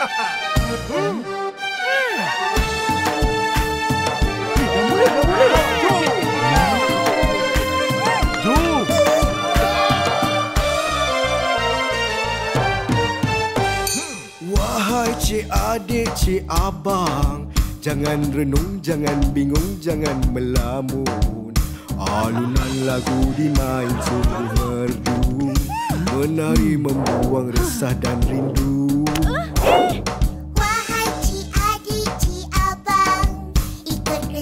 Cik adik, cik abang Jangan renung, jangan bingung, jangan melamun. Alunan lagu dimain sungguh merdu Menari membuang resah dan rindu.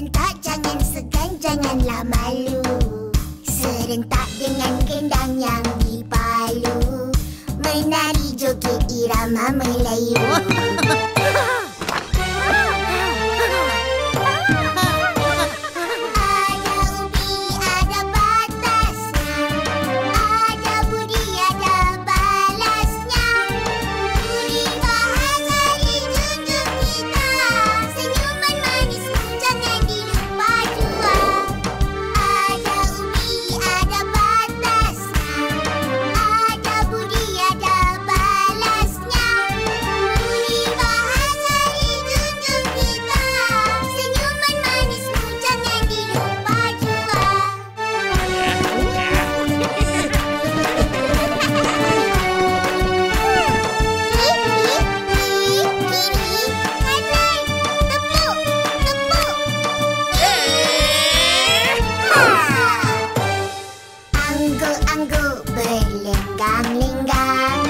serentak jangan segan janganlah malu. Serentak dengan gendang yang dipalu. Menari joget irama Melayu. 铃铃。